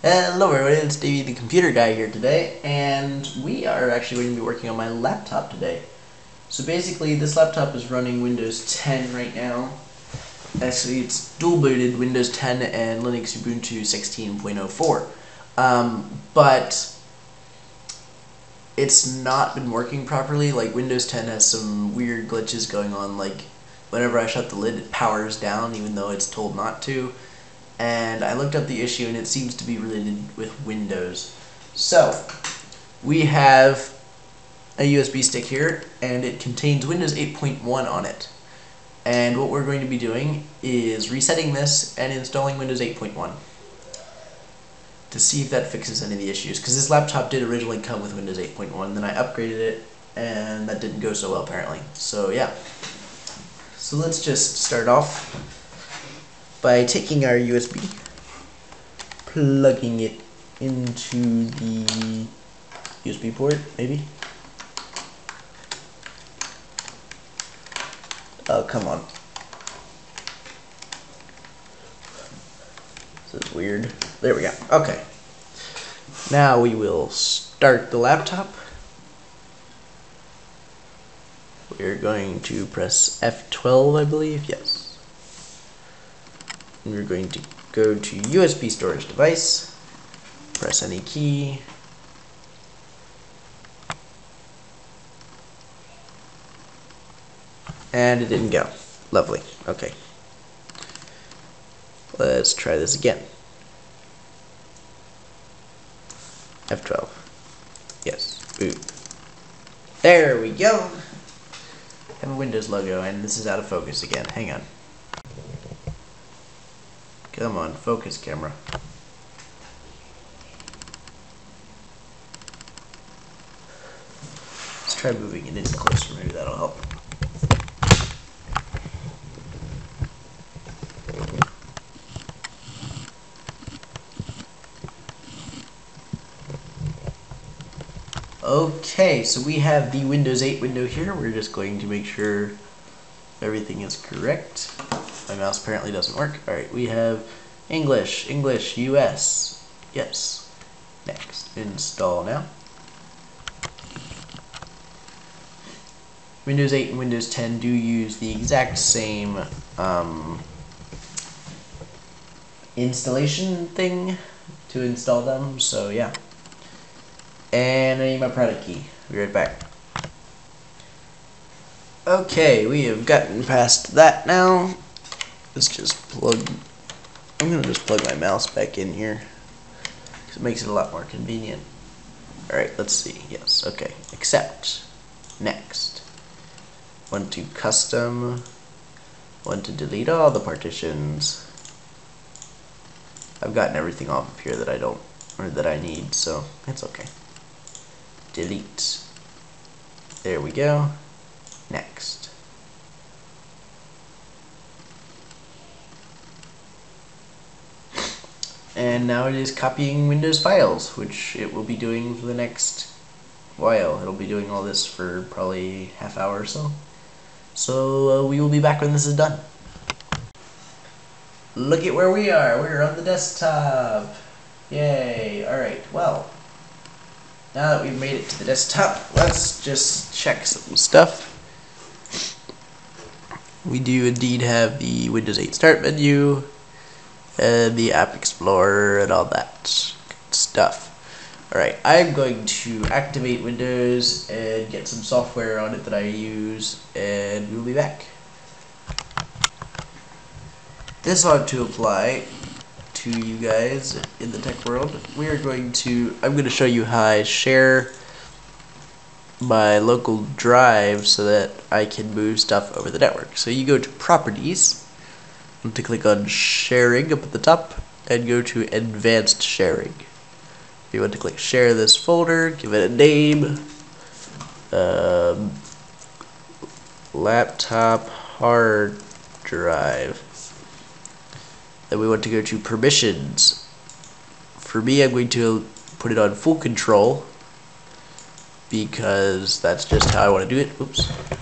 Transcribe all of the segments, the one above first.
Hello everyone, it's Davey the computer guy here today, and we are actually going to be working on my laptop today. So basically, this laptop is running Windows 10 right now. Actually, it's dual booted Windows 10 and Linux Ubuntu 16.04. Um, but it's not been working properly. Like Windows 10 has some weird glitches going on. Like whenever I shut the lid, it powers down even though it's told not to and I looked up the issue and it seems to be related with Windows. So, we have a USB stick here and it contains Windows 8.1 on it. And what we're going to be doing is resetting this and installing Windows 8.1 to see if that fixes any of the issues. Because this laptop did originally come with Windows 8.1, then I upgraded it and that didn't go so well apparently. So yeah. So let's just start off by taking our USB, plugging it into the USB port, maybe. Oh, come on. This is weird. There we go. Okay. Now we will start the laptop. We're going to press F12, I believe. Yes we're going to go to USB storage device, press any key, and it didn't go. Lovely. Okay. Let's try this again. F12. Yes. Boot. There we go. Have a Windows logo, and this is out of focus again. Hang on. Come on, focus camera. Let's try moving it in closer, maybe that'll help. Okay, so we have the Windows 8 window here. We're just going to make sure everything is correct. My mouse apparently doesn't work. Alright, we have English, English, US. Yes. Next. Install now. Windows 8 and Windows 10 do use the exact same um, installation thing to install them, so yeah. And I need my product key. Be right back. Okay, we have gotten past that now. Let's just plug, I'm going to just plug my mouse back in here because it makes it a lot more convenient. Alright, let's see. Yes, okay. Accept. Next. Want to custom. Want to delete all the partitions. I've gotten everything off of here that I don't, or that I need, so it's okay. Delete. There we go. Next. And now it is copying Windows files, which it will be doing for the next while. It'll be doing all this for probably half hour or so. So uh, we will be back when this is done. Look at where we are. We're on the desktop. Yay. Alright, well. Now that we've made it to the desktop, let's just check some stuff. We do indeed have the Windows 8 Start menu, and the App Explorer and all that stuff. Alright, I'm going to activate Windows and get some software on it that I use, and we'll be back. This ought to apply to you guys in the tech world. We are going to, I'm going to show you how I share my local drive so that I can move stuff over the network. So you go to Properties, want to click on sharing up at the top and go to advanced sharing. You want to click share this folder, give it a name, um, laptop hard drive. Then we want to go to permissions. For me, I'm going to put it on full control because that's just how I want to do it. Oops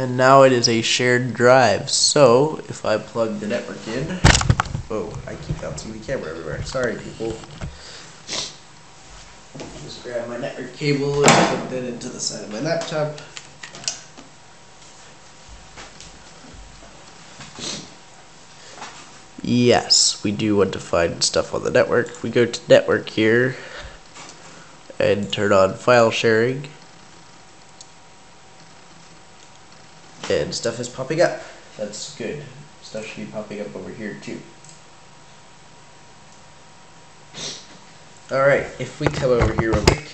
and now it is a shared drive so if I plug the network in Oh, I keep bouncing the camera everywhere. Sorry, people. Just grab my network cable and put that into the side of my laptop. Yes, we do want to find stuff on the network. We go to network here and turn on file sharing. And stuff is popping up. That's good. Stuff should be popping up over here too. Alright, if we come over here real quick,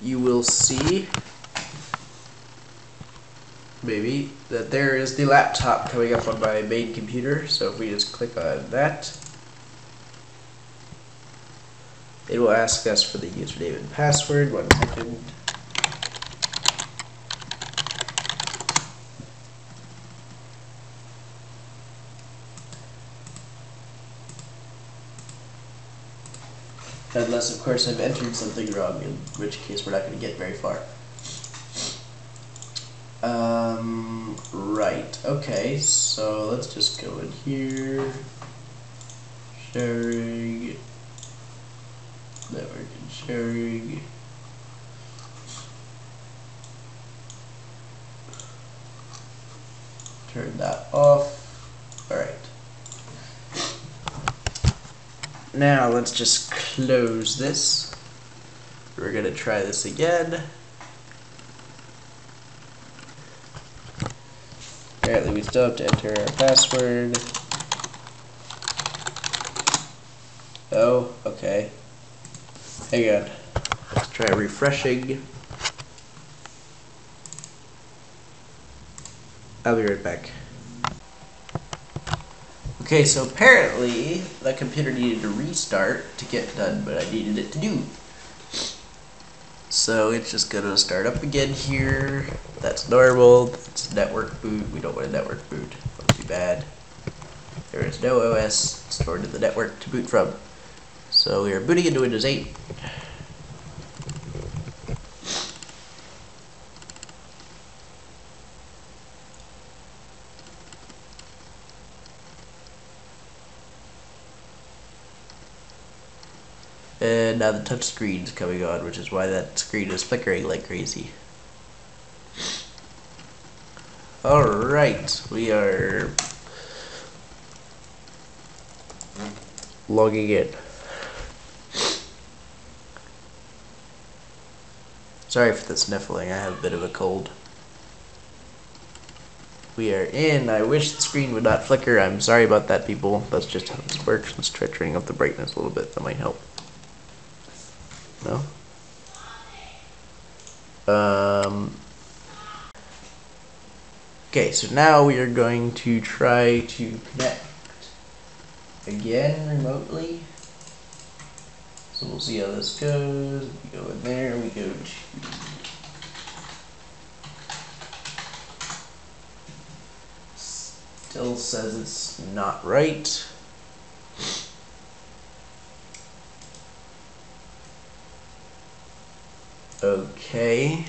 you will see maybe that there is the laptop coming up on my main computer. So if we just click on that, it will ask us for the username and password. One second. Unless, of course, I've entered something wrong, in which case we're not going to get very far. Um, right, okay, so let's just go in here. Sharing. Network and sharing. Turn that off. Alright. Now let's just close this. We're gonna try this again. Apparently we still have to enter our password. Oh, okay. Hang on. Let's try refreshing. I'll be right back. Okay, so apparently the computer needed to restart to get done, but I needed it to do. So it's just gonna start up again here. That's normal. That's network boot. We don't want a network boot. That would be bad. There is no OS stored in the network to boot from. So we are booting into Windows 8. And now the touch screen is coming on, which is why that screen is flickering like crazy. Alright, we are logging in. Sorry for the sniffling, I have a bit of a cold. We are in. I wish the screen would not flicker. I'm sorry about that, people. That's just how this works. Let's try turning up the brightness a little bit. That might help. No? Um, okay, so now we are going to try to connect again remotely. So we'll see how this goes. We go in there, we go to still says it's not right. Okay.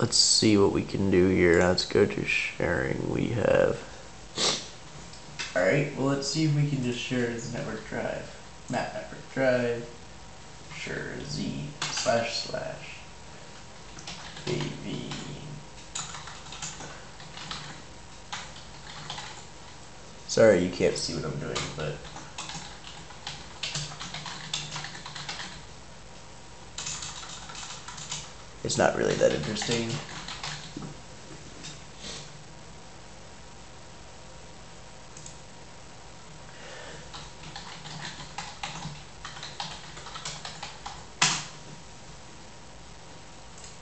Let's see what we can do here. Let's go to sharing. We have. Alright, well, let's see if we can just share the network drive. Map network drive. Share Z slash slash. AV. Sorry you can't see what I'm doing, but. It's not really that interesting.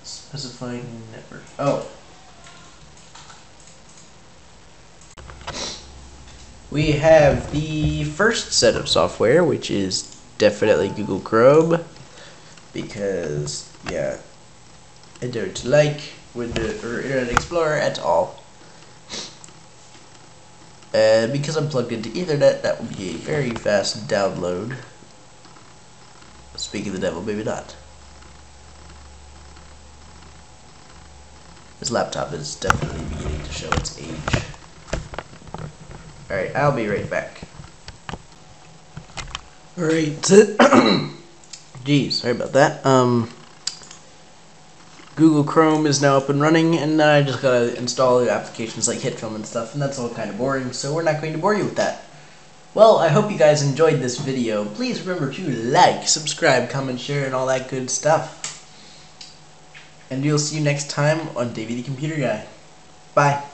Specifying network. Oh. We have the first set of software, which is definitely Google Chrome, because, yeah, I don't like Windows or Internet Explorer at all. And because I'm plugged into Ethernet, that will be a very fast download. Speaking of the devil, maybe not. This laptop is definitely beginning to show its age. Alright, I'll be right back. Alright, Geez, sorry about that. Um, Google Chrome is now up and running, and then I just gotta install applications like HitFilm and stuff, and that's all kind of boring, so we're not going to bore you with that. Well, I hope you guys enjoyed this video. Please remember to like, subscribe, comment, share, and all that good stuff. And we'll see you next time on Davey the Computer Guy. Bye.